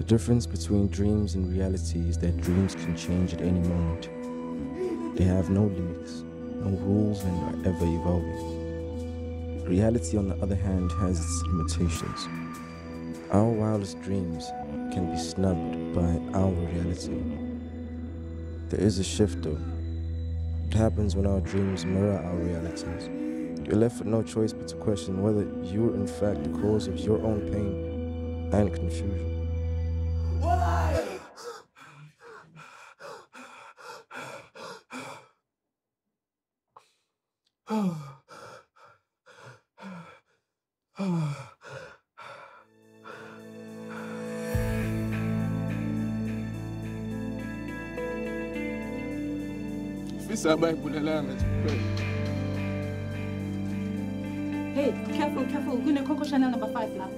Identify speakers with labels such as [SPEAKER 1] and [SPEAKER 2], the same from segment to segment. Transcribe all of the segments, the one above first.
[SPEAKER 1] The difference between dreams and reality is that dreams can change at any moment. They have no limits, no rules, and are ever evolving. Reality, on the other hand, has its limitations. Our wildest dreams can be snubbed by our reality. There is a shift, though. It happens when our dreams mirror our realities. You're left with no choice but to question whether you're in fact the cause of your own pain and confusion.
[SPEAKER 2] Fisa bayibulelanga nje kuphela.
[SPEAKER 3] Hey, careful, careful. Kune-Coco Chanel number five la.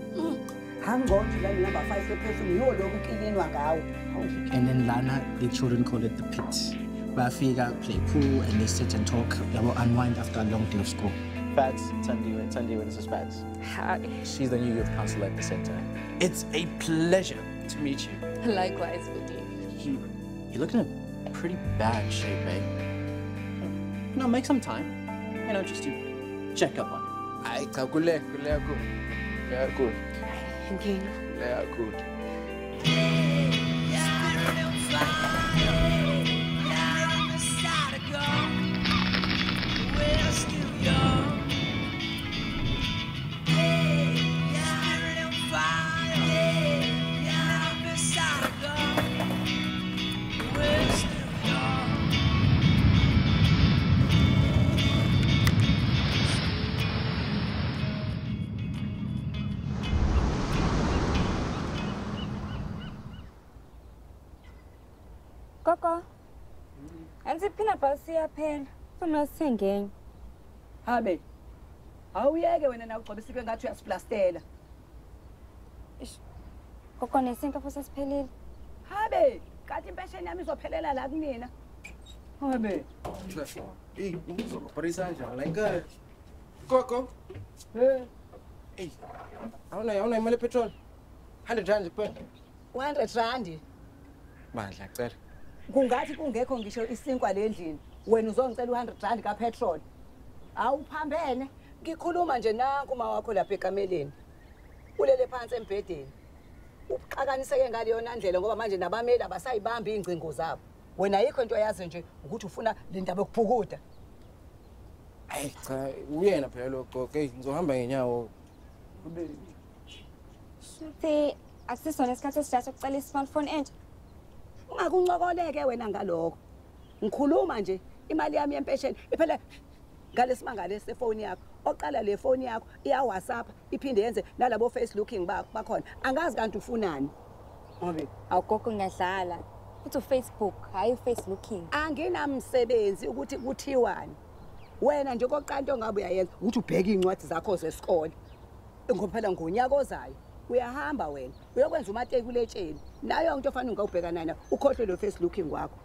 [SPEAKER 4] Hangqonje la number 5 sephezulu yiwo lokhu ukilinwa ngawo.
[SPEAKER 5] And then Lana, the children call it the pit. Bafika, play pool, and they sit and talk. They will unwind after a long day of school.
[SPEAKER 6] Fats, Tandiwe, Tandiwe, this is Fats.
[SPEAKER 7] Hi.
[SPEAKER 6] She's the new youth counselor at the center.
[SPEAKER 5] It's a pleasure to meet you.
[SPEAKER 7] Likewise, Budi.
[SPEAKER 6] You, you look in a pretty bad shape, eh? You know, make some time. You know, just to check up on you.
[SPEAKER 2] Hayi cha kule kule yakho. Kule yakho.
[SPEAKER 7] Ngina.
[SPEAKER 2] Kule yakho.
[SPEAKER 8] Anzi phina bhasi iyaphela. Kumele sithengenye.
[SPEAKER 4] Habe. Awuyeke wena na ugxobisike ngathi uyasiplastela.
[SPEAKER 8] Gogo nesinto futhi sesiphelile.
[SPEAKER 4] Habe, kanti impesheni yami izophelela la kunina. Habe.
[SPEAKER 2] Hey, uzobharisa kanjani la enkaya? Koko.
[SPEAKER 4] Eh,
[SPEAKER 2] Hey. Awunayo awunayo imali epetrol? 100 rand kuphela.
[SPEAKER 4] 100 rand.
[SPEAKER 2] Bandla cela.
[SPEAKER 4] Kungathi kungekho ngisho isinkwa lendlini. Wena uzongicela u100 rand kapetrol. Awuphambene. Ngikhuluma nje nanku uma wakho lapha ekameleni. Ulele phansi embhedeni. Uxakaniseke ngaleyona ndlela ngoba manje nabameli abasayibambi ingcingo zabo. Wena ayikho into oyazi nje ukuthi ufuna le ndaba yokuphukuda.
[SPEAKER 2] Hayi cha uyena phela lo gogo. Hey, ngizohamba ngenyawo.
[SPEAKER 8] Futhi akusisona isikhathi esijatha ukucela i-smartphone entsha.
[SPEAKER 4] Ungakuncokoleke wena ngalokho. Ngikhuluma nje imali yami yempesheni iphela ngalesimangalo sefoni yakho. Oqala le phone yakho iya WhatsApp iphinde yenze nalabo Facebooking bakho bakhona. Angazi kanti ufunani. Ngobe
[SPEAKER 8] Awugogo ngiyadlala. Futhi uFacebook, hayi uFacebooking.
[SPEAKER 4] anginamsebenzi ukuthi kuthiwani. Wena nje koqanto ngabe uyayenza ukuthi ubheke incwadi zakho zesikole. Ngoba phela ngonyaka ozayo uyahamba wena uyokwenza umateki kuletsheni nayo yonke into ofanele ungawubheka nayo ukhohlwe lo Facebooking wakho.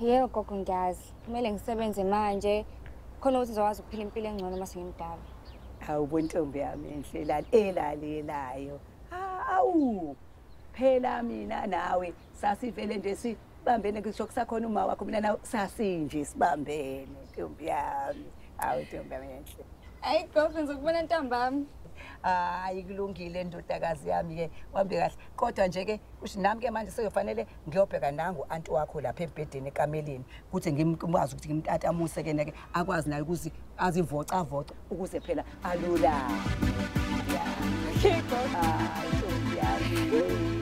[SPEAKER 8] Yebo gogo ngiyazi. Kumele ngisebenze manje khona ukuthi ngizokwazi ukuphila impilo engcono uma sengimdala.
[SPEAKER 4] Awubona intombi yami enhle lali elalelayo. Ah, Awu. Phela mina nawe sasivele nje sibambene kusho kusakhona uma wakho mina nawe sasinje sibambene intombi yami. Awu intombi yami enhle.
[SPEAKER 8] Hayi gogo ngizokubona ntambami.
[SPEAKER 4] Hayi kulungile ndodakazi yami ke wambe kahle. Kodwa nje ke uthi nami ke manje sekufanele ngiyobheka nangu anti wakho lapha ebhedeni ekameleni ukuthi ngimkwazi ukuthi ngimtatamuse ke nake akwazi naye ukuthi azivoca voca ukuze phela alula.
[SPEAKER 8] Yebo.
[SPEAKER 4] Hayi ntombi yami.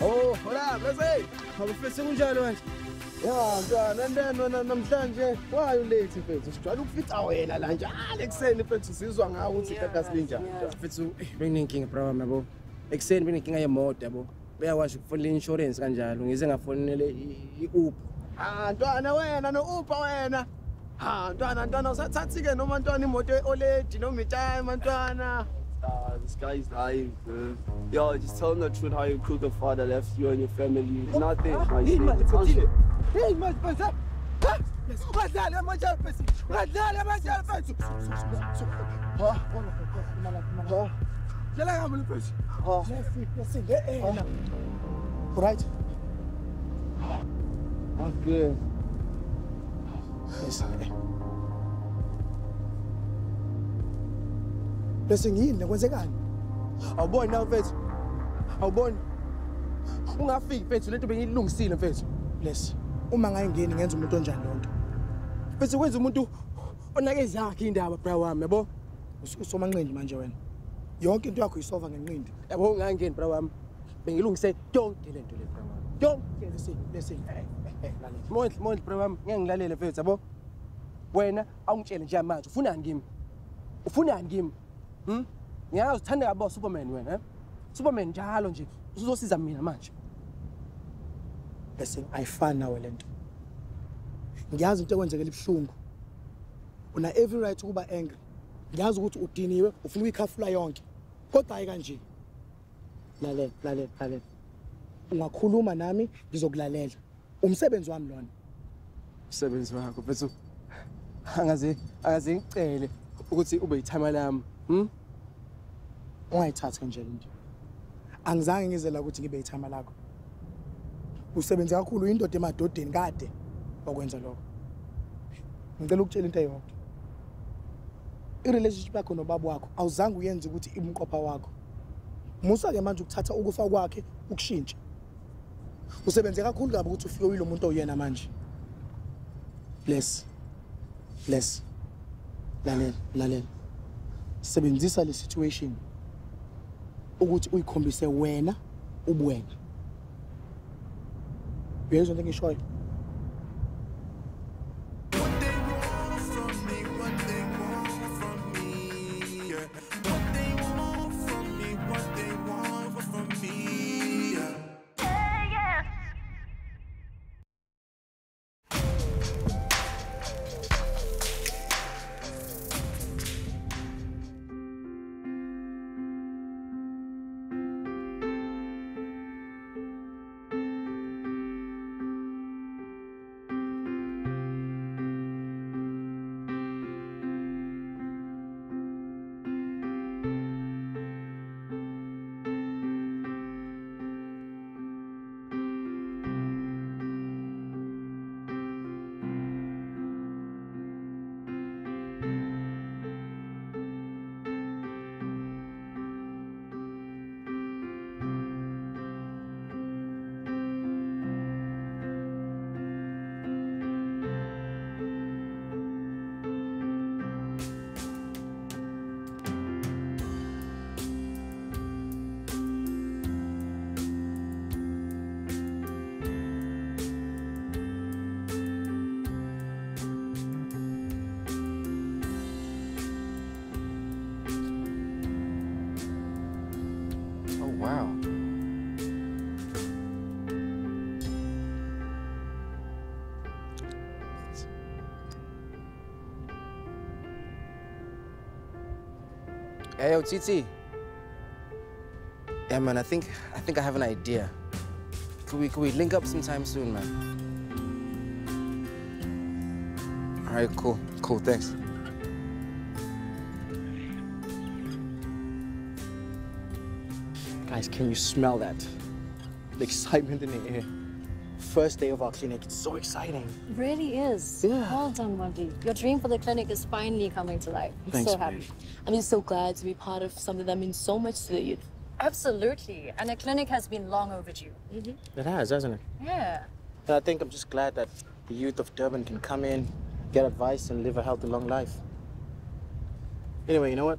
[SPEAKER 2] Oh, hola, bese. Awufise kunjani manje? Ya, mntwana, ndeni wena namhlanje? Why you late mfethu? Sijwayele ukufitha wena la njalo ekuseni mfethu sizwa ngawo ukuthi itatasi linjani. Mfethu, benginenkinga bro yabo. Ekuseni benginenkinga yemoto yabo. Beyakwazi ukufonela insurance kanjalo, ngize ngafonele i-Uber. Ah, ntwana wena no-Uber wena. Ha, ntwana, ntwana usathathi ke noma ntwana imoto oledi noma itayima ntwana.
[SPEAKER 9] This guy's lying, bro. Yo, just tell him the truth how your crooked father left you and your family. It's nothing. Ah,
[SPEAKER 2] hey, man,
[SPEAKER 9] continue.
[SPEAKER 2] Hey, man, what's up? Madala majalfesi, madala majalfesi. Ha, ha, jela ka mulu pesi. Ha,
[SPEAKER 5] pesi le ena. Right.
[SPEAKER 2] Okay.
[SPEAKER 5] Yes, sir. Bese ngiyini kwenzekani?
[SPEAKER 2] awuboni na mfethu awuboni ungafiki mfethu lento bengiyilungisile mfethu
[SPEAKER 5] Bless. Uma ngayingeni ngenza umuntu onjani lonto.
[SPEAKER 2] bese kwenza umuntu onake zakhe indaba bra wami yabo
[SPEAKER 5] Usomanqindi manje wena. Yonke into yakho isolva ngenqindi.
[SPEAKER 2] yabo ungangeni bra wami bengilungise yonke lento le bra wami yonke
[SPEAKER 5] eh, lalela.
[SPEAKER 2] mondle mondle bra wami ngeke ngilalele mfethu yabo wena awungitshele nje manje ufunani kimi ufunani kimi hm ngiyazi uthanda kabo superman wena eh? superman njalo nje uzosiza mina manje
[SPEAKER 5] Listen, ayifani nawe lento. Ngiyazi into ekwenzekela ibuhlungu Una every right ukuba angry. Ngiyazi ukuthi udiniwe, ufuna ukuyikhafula yonke. Kodwa hayi kanje. Lalela, lalela, lalela. Ungakhuluma nami ngizokulalela. Umsebenzi wami lona.
[SPEAKER 2] umsebenzi wakho bethu angaze angaze ngicele ukuthi ube yithama lami hm
[SPEAKER 5] ungayithathi kanje into angizange ngize la ukuthi ngibe ithama lakho. Usebenze kakhulu indoda emadodeni kade wakwenza lokho. Ngicela ukutshela into eyodwa. I-relationship yakho nobaba wakho awuzange uyenze ukuthi ibumqopha wakho. Musa-ke manje ukuthatha ukufa kwakhe ukushintshe. Usebenze kakhulu kabi ukuthi ufike uyilo muntu oyena manje. Bless. Bless. Lalela lalela. Sebenzisa le situation ukuthi uyikhombise wena ubuwena. Uyezwa into engishoyo
[SPEAKER 1] Hey, yo. Yeah, man, I think I think I have an idea. Could we could we link up sometime soon, man? All right, cool, cool, thanks.
[SPEAKER 5] Guys, can you smell that? The excitement in the air. First day of our clinic. It's so exciting.
[SPEAKER 7] Really is.
[SPEAKER 5] Yeah.
[SPEAKER 7] Well done, Wendy. Your dream for the clinic is finally coming to life. I'm
[SPEAKER 5] Thanks,
[SPEAKER 7] so happy.
[SPEAKER 5] babe.
[SPEAKER 10] I'm just so glad to be part of something that means so much to the youth.
[SPEAKER 7] Absolutely. And the clinic has been long overdue. Mm-hmm.
[SPEAKER 5] It has, hasn't it?
[SPEAKER 7] Yeah.
[SPEAKER 5] And I think I'm just glad that the youth of Durban can come in, get advice, and live a healthy, long life. Anyway, you know what?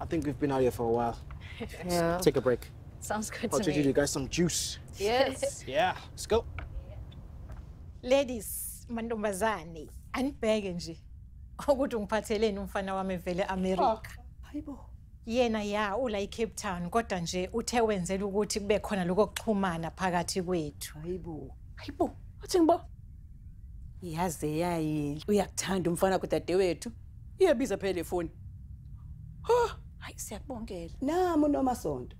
[SPEAKER 5] I think we've been out here for a while.
[SPEAKER 7] Yeah.
[SPEAKER 5] Take a break.
[SPEAKER 7] Sounds good
[SPEAKER 5] I'll
[SPEAKER 7] to
[SPEAKER 5] treat
[SPEAKER 7] me.
[SPEAKER 5] you guys some juice.
[SPEAKER 7] Yes.
[SPEAKER 5] Yeah, let's go.
[SPEAKER 11] Ladies, mantombazane, anibheke nje ukuthi ngiphatheleni umfana wami evele America.
[SPEAKER 4] Hayibo.
[SPEAKER 11] Yena ya ula eCape Town kodwa nje uthe wenzela ukuthi kube khona lokuxhumana phakathi kwethu.
[SPEAKER 4] Hayibo.
[SPEAKER 11] Hayibo,
[SPEAKER 4] Athi ngibo. Yaze yayi uyakuthanda umfana kudadewethu. Iyabiza phela ifoni. Ha, hayi siyakubongela. Nami uNomasonto.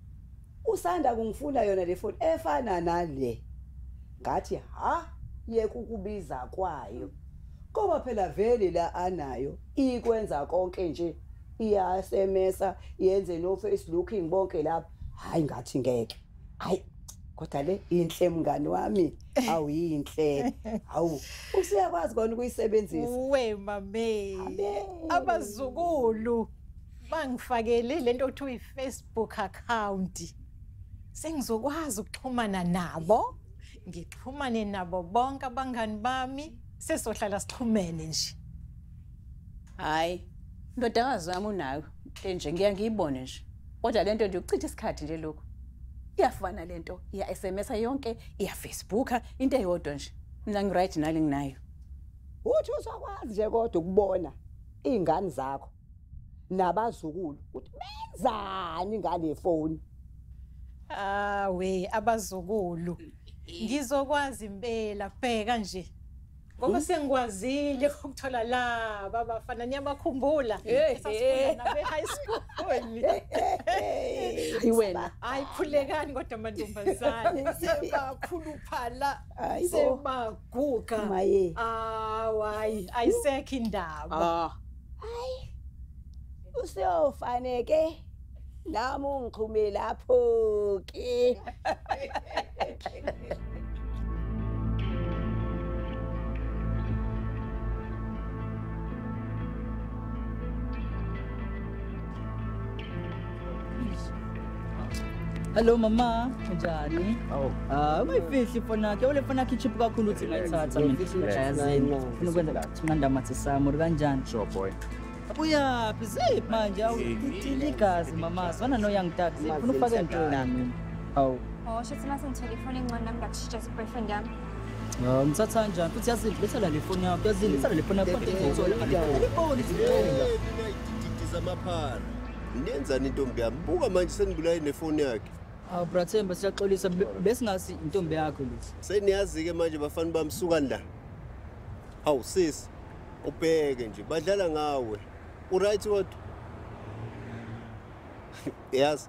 [SPEAKER 4] Usanda kungifuna yona le phone efana nale. Ngathi ha yeke ukubiza kwayo. ngoba phela vele la anayo ikwenza konke nje iya-SMS-a yenze no-Facebook bonke lapha. Hayi ngathi ngeke. Hayi kodwa le inhle mngani wami. Awuyinhle hawu usuyakwazi kona ukuyisebenzisa.
[SPEAKER 11] Uwe mame. Abazukulu bangifakele lento okuthiwa i-facebook account. Sengizokwazi ukuxhumana nabo. Ngixhumane nabo bonke abangani bami sesohlala sixhumene nje
[SPEAKER 12] Hayi, ndodakazi wami unayo. Nje ngiya ngiyibone nje. Kodwa lento nje ukuchitha isikhathi nje lokho. Iyafana lento, iya SMS yonke, iya Facebook, into eyodwa nje. Mina ngi right nale nginayo.
[SPEAKER 4] uthi uzokwazi nje kodwa ukubona iy'ngane zakho nabazukulu ukuthi benzani ngale foni
[SPEAKER 11] awe abazukulu ngizokwazi impela bheka nje. Ngoba sengikwazile ukuthola laba abafana niyabakhumbula. Esasifunda nabo e-high school.
[SPEAKER 12] Hayi wena.
[SPEAKER 11] hayi khulekani kodwa mantombazane. Sebakhuluphala
[SPEAKER 4] Hayi bo.
[SPEAKER 11] sebaguga.
[SPEAKER 4] Maye.
[SPEAKER 11] awu hayi ayisekho indaba
[SPEAKER 12] Ah.
[SPEAKER 4] usiyofaneke nami ungixhume lapho ke
[SPEAKER 13] Hello mama, unjani? Awu. Ah, ungayifihli ifoni yakhe. Ule foni yakhe ichip kakhulu uthi ngayithatha mina. Yazini. Ufuna ukwenza thina mathi sami uri kanjani? Sure boy. Uyaphi ziphi manje? Awu ngidile igazi mama. Sona no young taxi. Ufuna ufake entweni? Awu.
[SPEAKER 8] Oh, shothi mase ngithola ifoni encane nami ngakushintsha boyfriend yami.
[SPEAKER 13] Ah, ngithatha kanjani? Futhi yazini lethela le foni yakho. Yazini lethela le foni yakho. Kodwa ngizothola ngale foni zithenga.
[SPEAKER 14] zamaphara niyenzani intombi yami buka manje sengibulaye nefoni yakhe
[SPEAKER 13] Awu brathemba siyaxolisa be- besingasi intombi yakho lezi.
[SPEAKER 14] seniyazi-ke manje bafana bamsuka la hawu sisi ubheke nje badlala ngawe uright kodwa yazi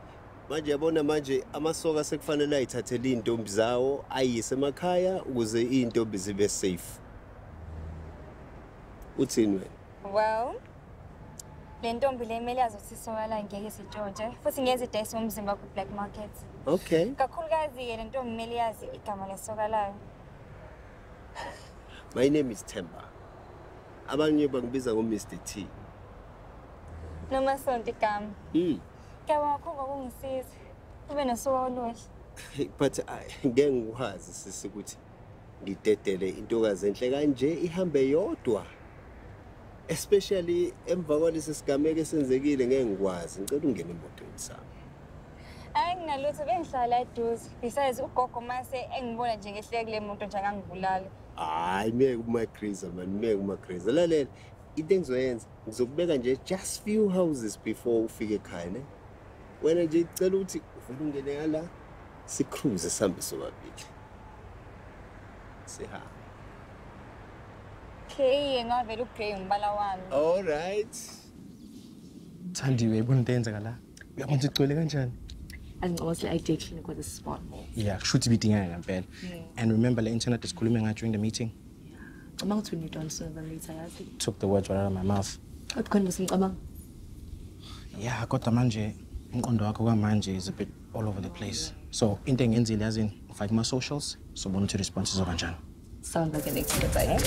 [SPEAKER 14] manje yabona manje amasoka sekufanele ayithathele iy'ntombi zawo ayise emakhaya ukuze iy'ntombi zibe safe. Uthini wena?
[SPEAKER 8] Well, le ntombi le imele yazi ukuthi isoka ngeke sitshontshe futhi ngeke zidayise umzimba ku-black market.
[SPEAKER 14] Okay.
[SPEAKER 8] Kakhulukazi-ke le ntombi imele yazi igama lesoka layo
[SPEAKER 14] my name is temba abanye bangibiza ngo-mr t.
[SPEAKER 8] noma sonto igama
[SPEAKER 14] mm.
[SPEAKER 8] ngiyabonga kakhulu ngokungisiza ube nosuku oluhle
[SPEAKER 14] but ay, ngeke ngikwazi sisi ukuthi ngidedele intokazi enhle kanje ihambe yodwa. Especially emva kwalesi sigameko esenzekile ngeke ngikwazi. Ngicela ungene emotweni sami.
[SPEAKER 8] Hayi nginalutho. Bengihlala eduze. Besides ugogo mase engibona nje ngehleke kule moto nje angangibulala
[SPEAKER 14] hayi miyeke umagriza mani miyeke umagriza lalela into engizoyenza ngizokubeka nje just few houses before ufike ekhaya ne? Wena nje cela ukuthi uvele ungene ngala sicruise sihambe sobabili. Sihamba
[SPEAKER 8] okay ngavele ugrey umbala wami.
[SPEAKER 14] All right.
[SPEAKER 1] Thandiwe yibona into eyenzeka la? Uyabona ukuthi igcwele kanjani?
[SPEAKER 10] Angicabanga le idea clinic was a spot.
[SPEAKER 1] ya kusho ukuthi ibidingeka ngempela and remember le internet esikhulume ngayo during the meeting
[SPEAKER 10] Ngicabanga ukuthi when you're done sooner than later yazi.
[SPEAKER 1] took the words right out of my mouth
[SPEAKER 10] Kodwa khona ngicabanga.
[SPEAKER 1] ya kodwa manje umqondo wakho kwamanje is a bit all over the place so into engenzile yazini ufake kuma-socials sobona ukuthi i-response izoba njani
[SPEAKER 10] Sounds like an excellent idea.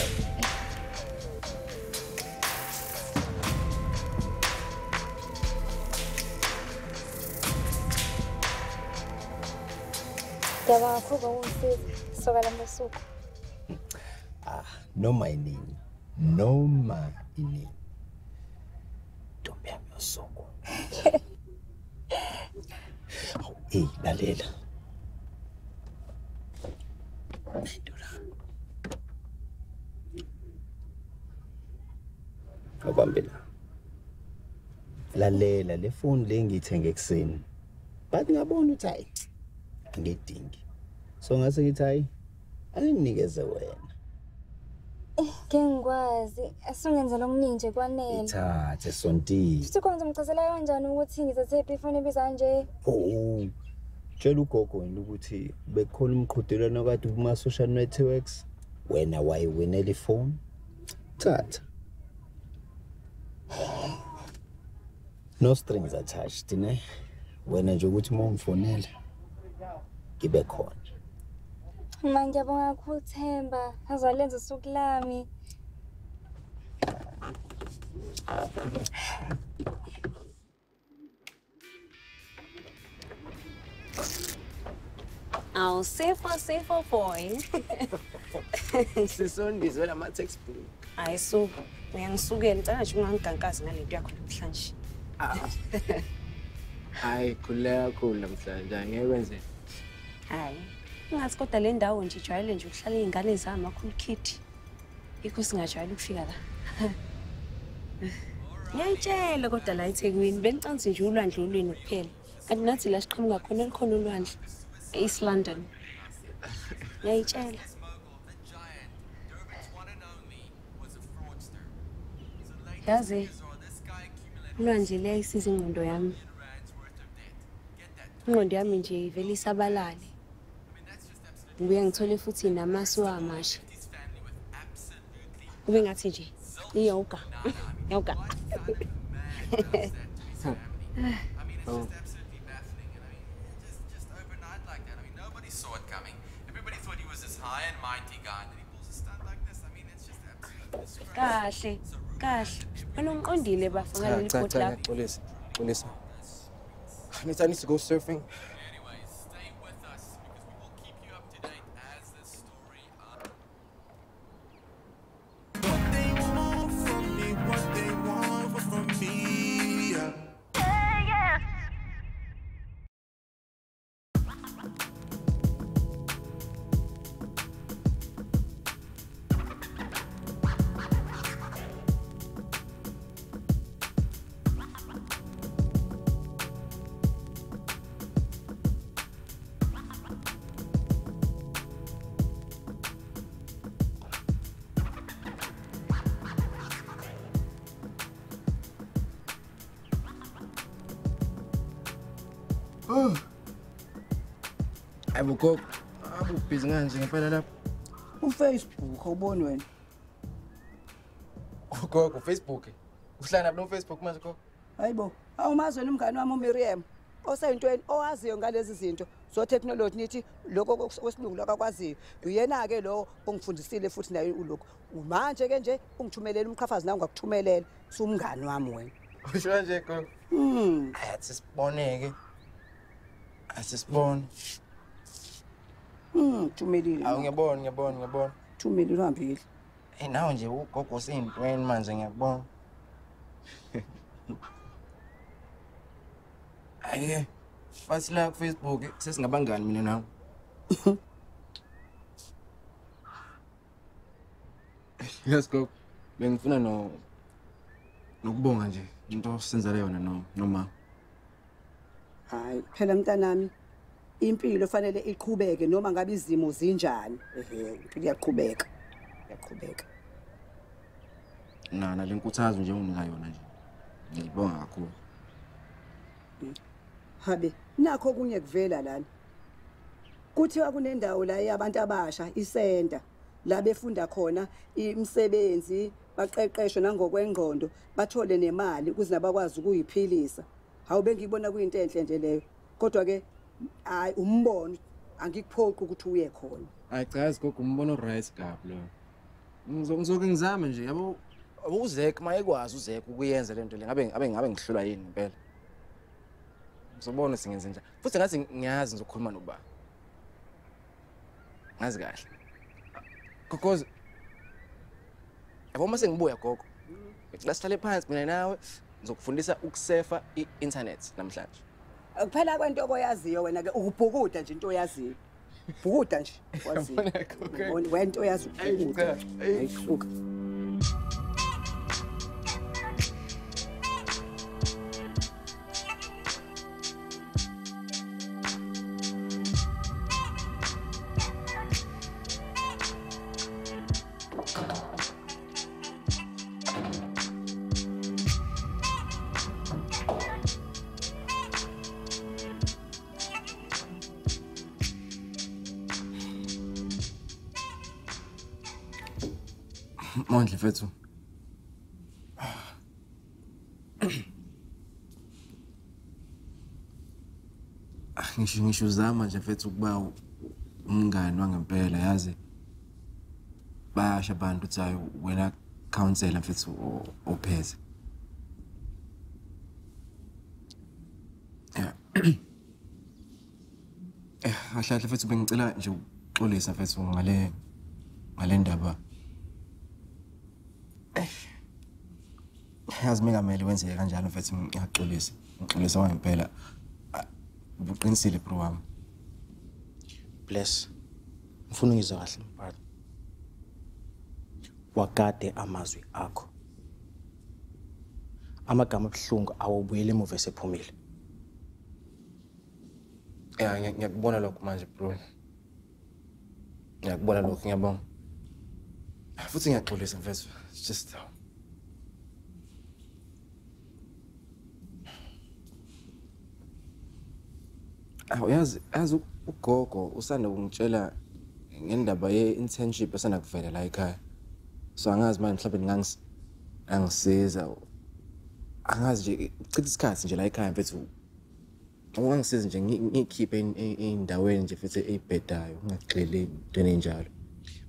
[SPEAKER 8] ngiyabonga kakhulu ngokungisiza soka lami suku
[SPEAKER 15] noma inini noma inini. Ntombi yami yosuku Hawu, eyi lalela. Abambe la lalela le foni le ngiyithenge ekuseni. But ngabona ukuthi hayi ngidingi so ngase ngithi hayi anginikeze wena.
[SPEAKER 8] Ke ngikwazi asingenzela okuningi nje kwanele
[SPEAKER 15] ithathe sontile
[SPEAKER 8] futhi konza umchazela kanjani ukuthi ngizethephi ifoni ebiza nje
[SPEAKER 15] Oh, tshela ugogo wena ukuthi bekukhona umqhudelwano kade kuma-social networks wena wayiwinela ifoni Thatha. No strings attached ne. Wena nje ukuthi uma ungifonela ngibe khona.
[SPEAKER 8] Ma ngiyabonga kakhulu Themba. Azalenza usuku lami.
[SPEAKER 16] Awusifo sifo boy.
[SPEAKER 1] Sisondizwe la ma-textbook.
[SPEAKER 16] Hayi so, uyangisukela ngicela nje ungangigankazi ngalento yakho namhlanje.
[SPEAKER 1] Hayi khululeka kakhulu namhlanje angeke kwenzeka.
[SPEAKER 16] Hayi. Ingathi kodwa le ndawo nje ijwayele nje ukuhlala iy'ngane zami akhulu kid. Yikho singajwayele ukufika la. Ngiyayitshela kodwa la eThekwini benicansi nje ulwandle olwini kuphela. Kanti nathi la siqhamuka khona likhona ulwandle. East London. Ngiyayitshela. Yazi ulwandle liyayisiza ingqondo yami. Ingqondo yami nje ivele isabalale. ngibuye ngithole futhi namasu amasha. Kube ngathi nje iyoga yoga.
[SPEAKER 1] Oh.
[SPEAKER 16] kahle kahle. Wena ungiqondile bafaka leli bhodi lakho
[SPEAKER 1] xolisa xolisa i need to go surfing Hayi bugogo. Abubhizi kanje ngempela lapha.
[SPEAKER 4] ufacebook awuboni wena
[SPEAKER 1] Ugogo Facebook. Uhlala naphi no Facebook manje gogo?
[SPEAKER 4] hayibo awumazi wena umngane wami umiriam oseyintweni owaziyo ngalezi zinto zoteknoloji nithi lokho kwesilungu lokakwaziyo uyena-ke lo ongifundisile futhi naye ulokhu manje-ke nje ungithumelele umqhafazi nawe ungakuthumelela sumngani wami wena
[SPEAKER 1] Usho nje gogo.
[SPEAKER 4] Mm.
[SPEAKER 1] Athi siboneke. Athi sibone.
[SPEAKER 4] Mm, thumelile
[SPEAKER 1] Awu ngiyabona ngiyabona ngiyabona.
[SPEAKER 4] thumelile uhambile
[SPEAKER 1] Eh nawe nje ugogo seyintweni manje ngiyakubona. Ayike. Bathi la ku Facebook sesingabangani mina nawe. Yes go. Bengifuna no nokubonga nje into senzele yona no noma.
[SPEAKER 4] Hayi phela mntanami impilo fanele iqhubeke noma ngabe izimo zinjani ehe impilo iyaqhubeka iyaqhubeka
[SPEAKER 1] Na na lenkuthazo nje unginika yona nje. Ngiyibonga kakhulu.
[SPEAKER 4] habe nakho okunye kuvela lana kuthiwa kunendawo la yabantu abasha isenta la befunda khona imisebenzi baqeqeshwe nangokwengqondo bathole nemali ukuze nabakwazi ukuyiphilisa hawu bengiyibona kuyinto enhle nje leyo kodwa-ke hayi umbono angikuphoqi ukuthi uye khona
[SPEAKER 1] Hayi cha sigogo umbono right kabi lo. Ngizo ngizoke ngizame nje yabo uzek mayekwazi uzek ukuyenza lento le ngabe ngabe ngihlulwa yini impela. Ngizobona singenze njani. Futhi ngathi ngiyazi ngizokhuluma noba. Ngazi kahle. Because yabo mase ngibuya gogo. La sihlale phansi mina nawe ngizokufundisa ukusefa i-internet namhlanje.
[SPEAKER 4] kuphela kwento oyaziyo wena-ke ukubhukuda nje into oyaziyo. Bhukuda nje waziyo Yabona, wento oyazi ukubhukuda
[SPEAKER 1] Mondle mfethu. Ah. Ah, ngisho ngisho uzama nje mfethu ukuba umngani wangempela yazi. Basha abantu uthi hayi wena counselor mfethu opheze. Eh, ahlahle mfethu bengicela nje uxolisa mfethu ngale ngale ndaba. Yazi mingamele wenzeke kanjalo mfethu? Ngiyaxolisa ngixolisa wangempela. Ah, ubuqinisile bro wami?
[SPEAKER 5] Bless. Ngifuna ungizwe kahle mbhalo wagade amazwi akho. Amagama abuhlungu awubuyele emuva esephumile.
[SPEAKER 1] Ya ngiya- ngiyakubona lokho manje bro. Ngiyakubona lokho ngiyabonga. Futhi ngiyaxolisa mfethu. It's just awu yazi yazi ugogo usanda kungitshela ngendaba ye-internship esanda kuvela la ekhaya. So angazi manje mhlawumbe ningangis- angisiza angazi nje chitha isikhathi nje la ekhaya mfethu. Ungangisiza nje ngi- ngiyikhiphe ey'n- ey'n- ey'ndaweni nje futhi ey'bhedayo ungagxili ey'ntweni ey'njalo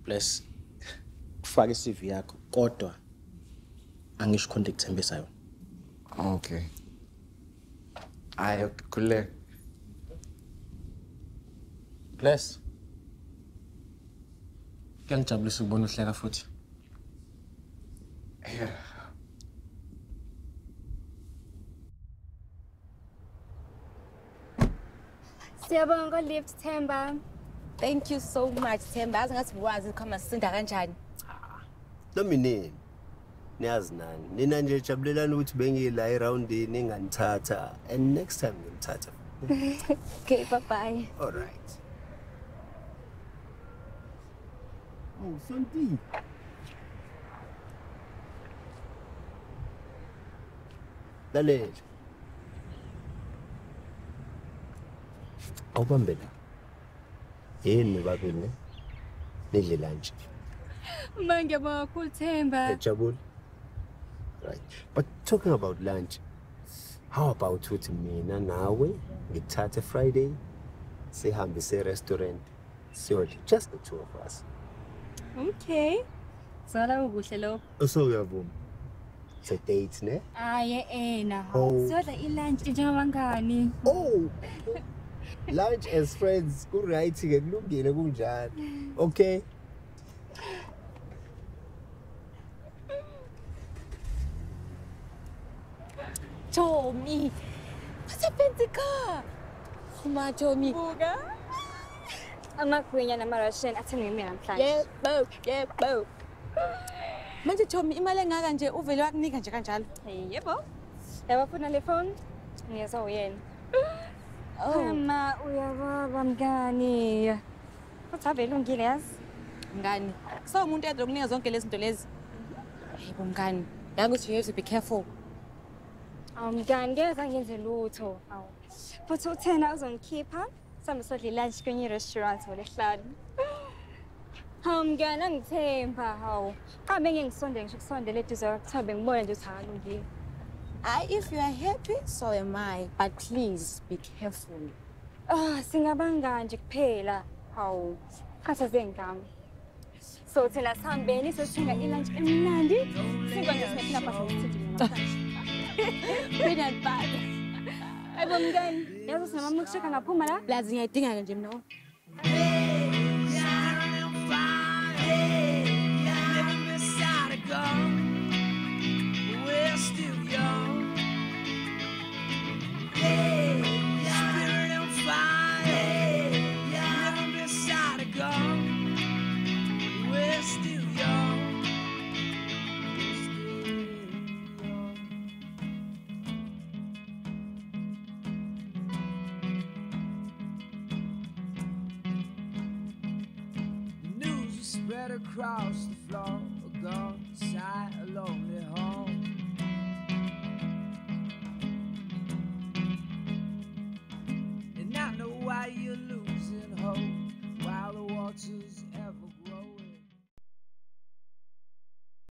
[SPEAKER 5] bless. Ufake i-cv yakho kodwa angisho khona ekuthembisa yona.
[SPEAKER 1] Okay. Hayi khululeka bless kuyangijabulisa ukubona uhleka futhi
[SPEAKER 8] Siyabonga lift Themba.
[SPEAKER 17] Thank you so much Themba. Yazi ngathi ngikwazi ukuhamba sisinda kanjani.
[SPEAKER 14] noma inini niyazi nani nina nje jabulelani ukuthi bengila erawundini enganithatha and next time ngimthatha
[SPEAKER 8] okay, bye bye.
[SPEAKER 14] all right oh sonti lalela awubambe la yini babini nidle lunch
[SPEAKER 8] Mangiyabonga kakhulu Themba.
[SPEAKER 14] Ejabule. Right. But talking about lunch, how about ukuthi mina nawe ngithathe Friday sihambe se restaurant siyodla just the two of us.
[SPEAKER 8] Okay. Sala ukuhle lokho.
[SPEAKER 14] So uyavuma. It's a date ne?
[SPEAKER 8] Aye ena.
[SPEAKER 14] Oh.
[SPEAKER 8] Siyodla ilunch njengabangani.
[SPEAKER 14] Oh. Lunch as friends ku right ke kulungile kunjalo. Okay.
[SPEAKER 17] Tommy. What's happened to car? Uma Tommy.
[SPEAKER 8] Buka. Amagwinya nama-Russian athengwe mina namhlanje.
[SPEAKER 17] Yebo, yebo. Manje Tommy imali engaka nje uvele wakunika nje kanjalo?
[SPEAKER 8] Yebo. Yabafuna le phone? Ngiyeza uyena.
[SPEAKER 17] Oh.
[SPEAKER 8] Mama uyababa mngani. Futhi ave ilungile yazi.
[SPEAKER 17] Mngani, so umuntu yedwa ukunika zonke lezi zinto lezi. yebo mngani, yazi ukuthi you have to be careful.
[SPEAKER 8] Awu mngani ngeke zangenze lutho. Futhi uthena uzongikhipha Samasot lila shikuni restaurants wala klad. Hamga nang tempa how. Kaming yung sondeng shik sondele to zor tabing mo and just halugi.
[SPEAKER 17] I, if you are happy, so am I. But please be careful.
[SPEAKER 8] Ah, singabanga nje kuphela. Hawu, khathazengami. So thina sihambeni sesithenga ilunch emnandi. Sikwenze sine peanut butter
[SPEAKER 17] sithe mina. Peanut
[SPEAKER 8] butter. Ayibomkani. Mngani, yazi sinamamukshaka ngaphuma la?
[SPEAKER 17] Lazi ngiyayidinga nje mina.